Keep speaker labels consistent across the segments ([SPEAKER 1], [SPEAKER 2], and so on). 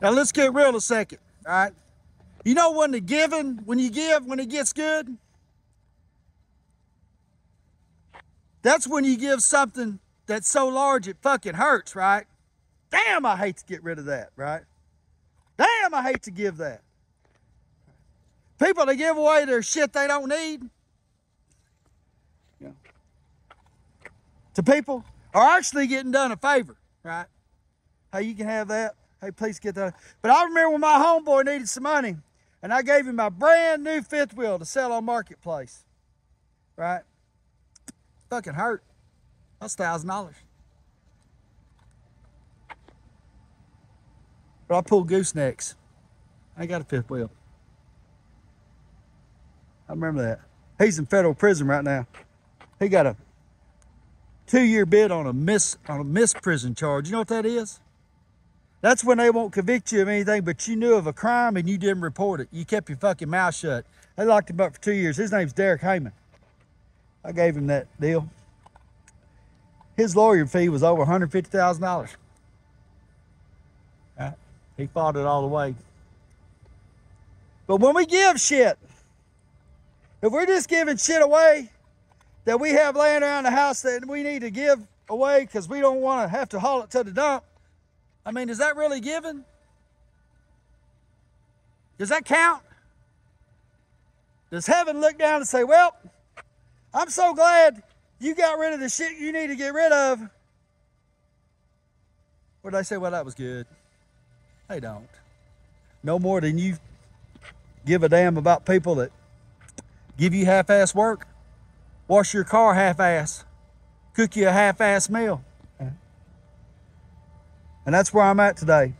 [SPEAKER 1] Now let's get real a second, all right? You know when the giving, when you give, when it gets good? That's when you give something that's so large it fucking hurts, right? Damn, I hate to get rid of that, right? Damn, I hate to give that. People that give away their shit they don't need Yeah. to people are actually getting done a favor, right? Hey, you can have that. Hey, please get that. But I remember when my homeboy needed some money and I gave him my brand new fifth wheel to sell on Marketplace, right? Fucking hurt. That's thousand dollars. But I pulled goosenecks. I got a fifth wheel. I remember that. He's in federal prison right now. He got a two-year bid on a miss on a misprision charge. You know what that is? That's when they won't convict you of anything, but you knew of a crime and you didn't report it. You kept your fucking mouth shut. They locked him up for two years. His name's Derek Heyman. I gave him that deal. His lawyer fee was over $150,000. Right? He fought it all the way. But when we give shit, if we're just giving shit away that we have laying around the house that we need to give away because we don't want to have to haul it to the dump, I mean, is that really giving? Does that count? Does heaven look down and say, well, I'm so glad you got rid of the shit you need to get rid of? Or they say, well, that was good? They don't. No more than you give a damn about people that give you half-ass work, wash your car half-ass, cook you a half-ass meal. And that's where I'm at today.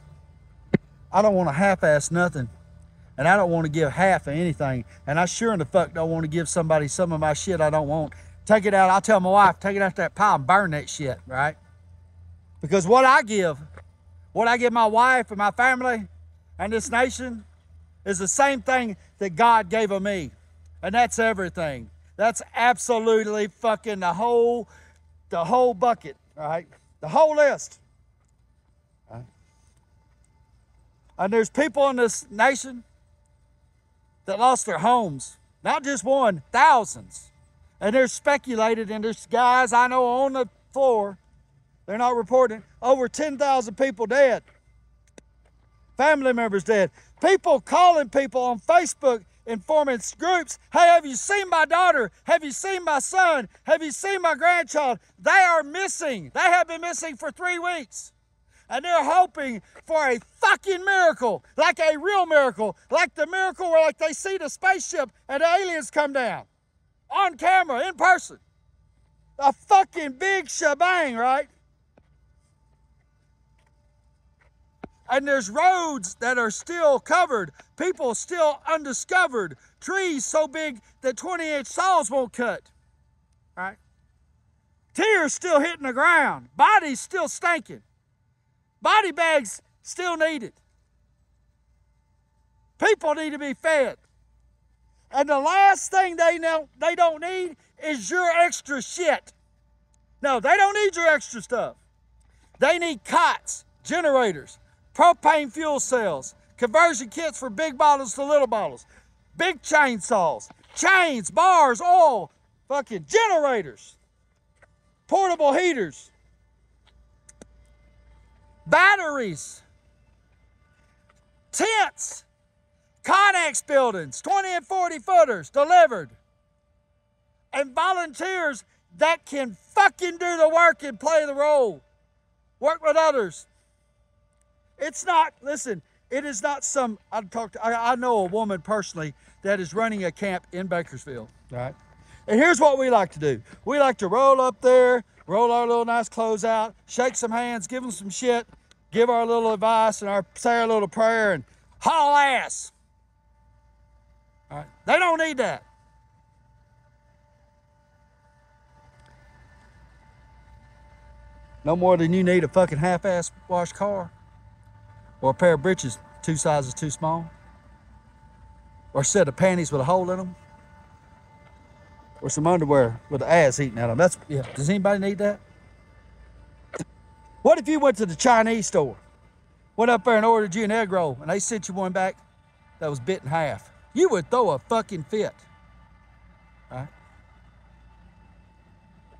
[SPEAKER 1] I don't want to half-ass nothing. And I don't want to give half of anything. And I sure in the fuck don't want to give somebody some of my shit I don't want. Take it out. I'll tell my wife, take it out of that pile and burn that shit, right? Because what I give, what I give my wife and my family and this nation is the same thing that God gave of me. And that's everything. That's absolutely fucking the whole, the whole bucket, right? The whole list. And there's people in this nation that lost their homes. Not just one, thousands. And they're speculated, and there's guys I know on the floor, they're not reporting, over 10,000 people dead. Family members dead. People calling people on Facebook informing groups, hey, have you seen my daughter? Have you seen my son? Have you seen my grandchild? They are missing. They have been missing for three weeks. And they're hoping for a fucking miracle, like a real miracle, like the miracle where like they see the spaceship and the aliens come down on camera, in person. A fucking big shebang, right? And there's roads that are still covered, people still undiscovered, trees so big that 20 inch saws won't cut, right? Tears still hitting the ground, bodies still stinking, body bags still needed. People need to be fed. And the last thing they know they don't need is your extra shit. No, they don't need your extra stuff. They need cots, generators, propane fuel cells, conversion kits for big bottles to little bottles, big chainsaws, chains, bars, oil, fucking generators, portable heaters, batteries, tents, Connex buildings, 20 and 40 footers delivered, and volunteers that can fucking do the work and play the role, work with others. It's not, listen, it is not some, I talked, I, I know a woman personally that is running a camp in Bakersfield, right? And here's what we like to do. We like to roll up there, roll our little nice clothes out, shake some hands, give them some shit, give our little advice and our say our little prayer and haul ass. All right? They don't need that. No more than you need a fucking half-ass washed car. Or a pair of breeches two sizes too small. Or a set of panties with a hole in them. Or some underwear with the ass eating out of them. That's, yeah. Does anybody need that? What if you went to the Chinese store went up there and ordered you an egg roll, and they sent you one back that was bit in half, you would throw a fucking fit. Right?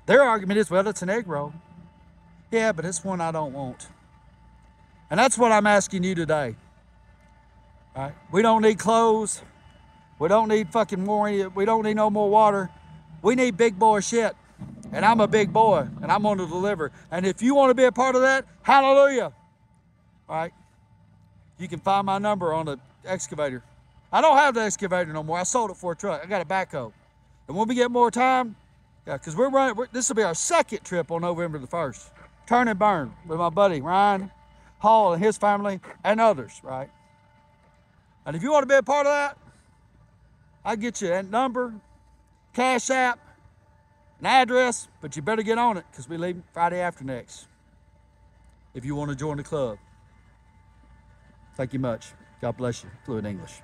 [SPEAKER 1] Their argument is, well, it's an egg roll. Yeah, but it's one I don't want. And that's what I'm asking you today. Right? We don't need clothes. We don't need fucking more. We don't need no more water. We need big boy shit. And I'm a big boy, and I'm going to deliver. And if you want to be a part of that, hallelujah. All right? You can find my number on the excavator. I don't have the excavator no more. I sold it for a truck. I got a backhoe. And when we get more time, yeah, because we're running, we're, this will be our second trip on November the 1st. Turn and burn with my buddy Ryan Hall and his family and others, right? And if you want to be a part of that, I get you that number, cash app, an address, but you better get on it because we leave Friday after next if you want to join the club. Thank you much. God bless you. Fluent English.